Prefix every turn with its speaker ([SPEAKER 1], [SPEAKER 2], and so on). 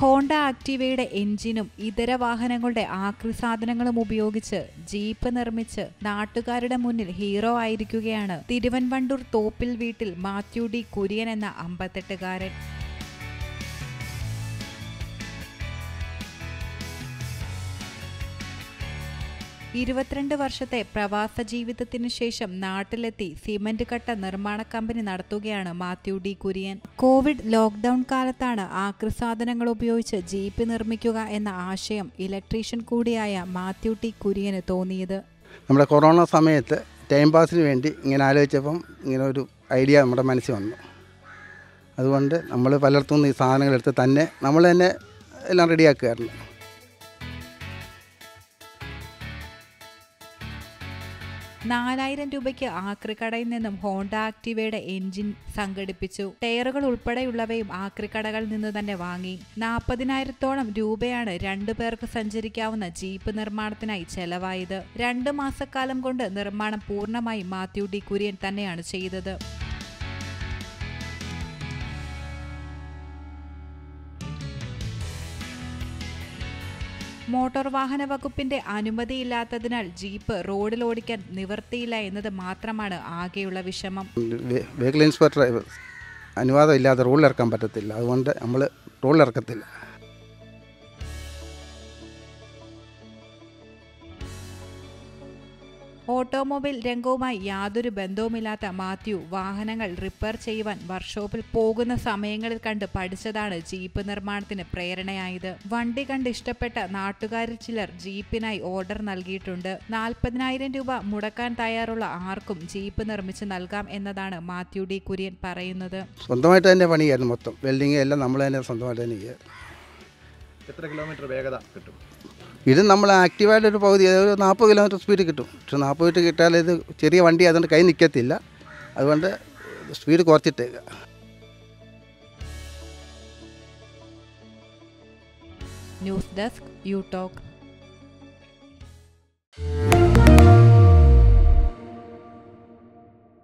[SPEAKER 1] Honda ആക്ടിവയുടെ എഞ്ചിനും ഇതര വാഹനങ്ങളുടെ ആക്രി സാധനങ്ങളും ഉപയോഗിച്ച് ജീപ്പ് നിർമ്മിച്ച് നാട്ടുകാരുടെ മുന്നിൽ ഹീറോ ആയിരിക്കുകയാണ് തിരുവൻവണ്ടൂർ തോപ്പിൽ വീട്ടിൽ മാത്യു ഡി കുര്യൻ എന്ന അമ്പത്തെട്ടുകാരൻ. ഇരുപത്തിരണ്ട് വർഷത്തെ പ്രവാസ ജീവിതത്തിനു ശേഷം നാട്ടിലെത്തി സിമന്റ് കട്ട നിർമ്മാണ കമ്പനി നടത്തുകയാണ് Mathew D Kurian. Covid lockdown കാലത്താണ് ആക്രിസാധനങ്ങൾ ഉപയോഗിച്ച് ജീപ്പ് നിർമ്മിക്കുക എന്ന ആശയം ഇലക്ട്രീഷ്യൻ കൂടിയായ മാത്യു ടി കുര്യന് തോന്നിയത്.
[SPEAKER 2] നമ്മുടെ കൊറോണ സമയത്ത് ടൈം പാസിന് വേണ്ടി ഇങ്ങനെ ആലോചിച്ചപ്പം ഇങ്ങനെ ഒരു ഐഡിയ നമ്മുടെ മനസ്സിൽ വന്നു. അതുകൊണ്ട് നമ്മൾ പലയിടത്തുനിന്ന് ഈ സാധനങ്ങൾ എടുത്ത് തന്നെ നമ്മൾ തന്നെ എല്ലാം റെഡിയാക്കുകയായിരുന്നു.
[SPEAKER 1] നാലായിരം രൂപയ്ക്ക് ആക്രിക്കടയിൽ നിന്നും ഹോണ്ട ആക്ടിവയുടെ എഞ്ചിൻ സംഘടിപ്പിച്ചു. ടയറുകൾ ഉൾപ്പെടെയുള്ളവയും ആക്രിക്കടകളിൽ നിന്ന് തന്നെ വാങ്ങി. നാൽപ്പതിനായിരത്തോളം രൂപയാണ് രണ്ടു പേർക്ക് സഞ്ചരിക്കാവുന്ന ജീപ്പ് നിർമ്മാണത്തിനായി ചെലവായത്. രണ്ട് മാസക്കാലം കൊണ്ട് നിർമ്മാണം പൂർണമായി മാത്യു ഡി കുര്യൻ തന്നെയാണ് ചെയ്തത്. മോട്ടോർ വാഹന വകുപ്പിന്റെ അനുമതിയില്ലാത്തതിനാൽ ജീപ്പ് റോഡിൽ ഓടിക്കാൻ നിവർത്തിയില്ല എന്നത് മാത്രമാണ് ആകെയുള്ള വിഷമം.
[SPEAKER 2] വെഹിക്കിൾ ഇൻസ്പെക്ടർ അനുവാദം ഇല്ലാതെ റോഡിൽ ഇറക്കാൻ പറ്റത്തില്ല. അതുകൊണ്ട് നമ്മൾ റോഡിൽ
[SPEAKER 1] ഓട്ടോമൊബൈൽ രംഗവുമായി യാതൊരു ബന്ധവുമില്ലാത്ത മാത്യു വാഹനങ്ങൾ റിപ്പയർ ചെയ്യുവാൻ വർക്ക്ഷോപ്പിൽ പോകുന്ന സമയങ്ങളിൽ കണ്ട് പഠിച്ചതാണ് ജീപ്പ് നിർമ്മാണത്തിന് പ്രേരണയായത്. വണ്ടി കണ്ട് ഇഷ്ടപ്പെട്ട നാട്ടുകാരിൽ ചിലർ ജീപ്പിനായി ഓർഡർ നൽകിയിട്ടുണ്ട്. നാൽപ്പതിനായിരം രൂപ മുടക്കാൻ തയ്യാറുള്ള ആർക്കും ജീപ്പ് നിർമ്മിച്ച് നൽകാം എന്നതാണ് മാത്യു ഡി കുര്യൻ പറയുന്നത്.
[SPEAKER 2] സ്വന്തമായിട്ട് തന്നെ പണിയായിരുന്നു മൊത്തം. വെൽഡിംഗ് എല്ലാം നമ്മൾ തന്നെ സ്വന്തമായിട്ട് തന്നെ
[SPEAKER 3] എത്ര കിലോമീറ്റർ വേഗത കിട്ടും?
[SPEAKER 2] ഇത് നമ്മൾ ആക്റ്റീവായിട്ട് ഒരു പകുതി ഒരു നാൽപ്പത് കിലോമീറ്റർ സ്പീഡ് കിട്ടും. പക്ഷെ നാൽപ്പത് കിലോമീറ്റർ കിട്ടിയാൽ ഇത് ചെറിയ വണ്ടി അതുകൊണ്ട് കൈ നിൽക്കത്തില്ല അതുകൊണ്ട് സ്പീഡ് കുറച്ചിട്ടേക്കുക
[SPEAKER 1] ന്യൂസ് ഡെസ്ക് യു ടോക്ക്